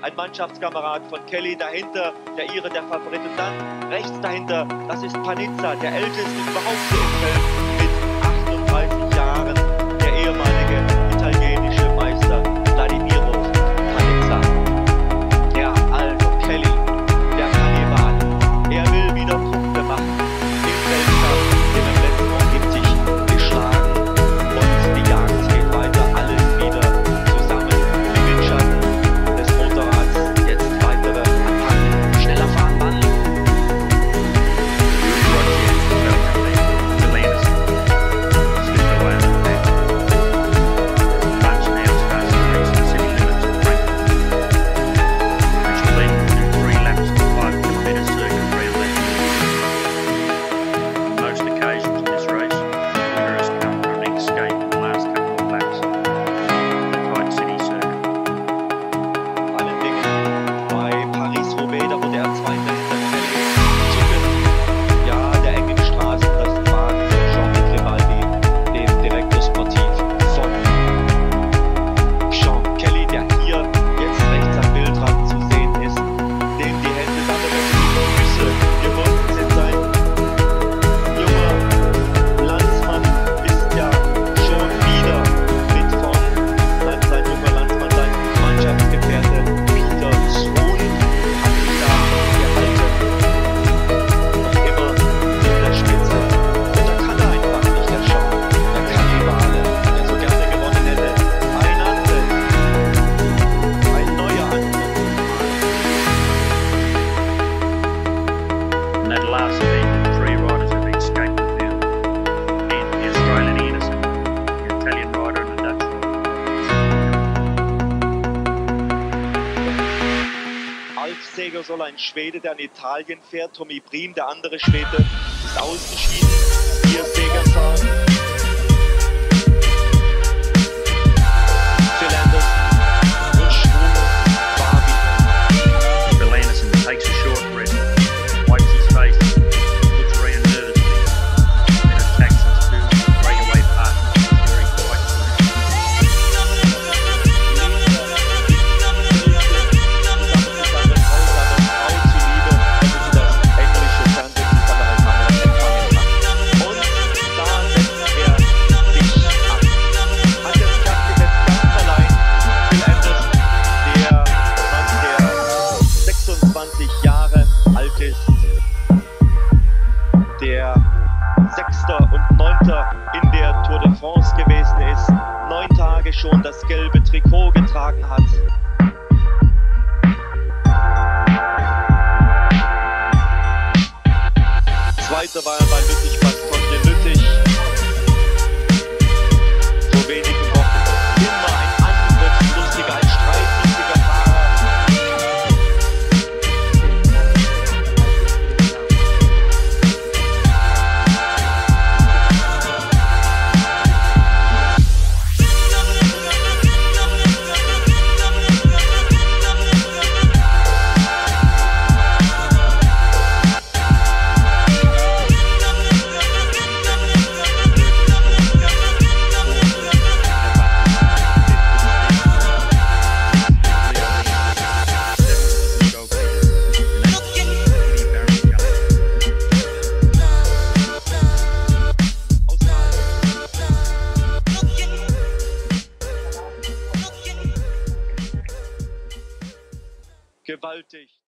Ein Mannschaftskamerad von Kelly dahinter, der Ihre, der Favorit. Und dann rechts dahinter, das ist Panizza, der älteste überhaupt im Feld mit 38 Schlussträger soll ein Schwede, der in Italien fährt. Tommy Briem, der andere Schwede, ist ausgeschieden. Hier Segershaar. und Neunter in der Tour de France gewesen ist, neun Tage schon das gelbe Trikot getragen hat. Zweiter war er gewaltig.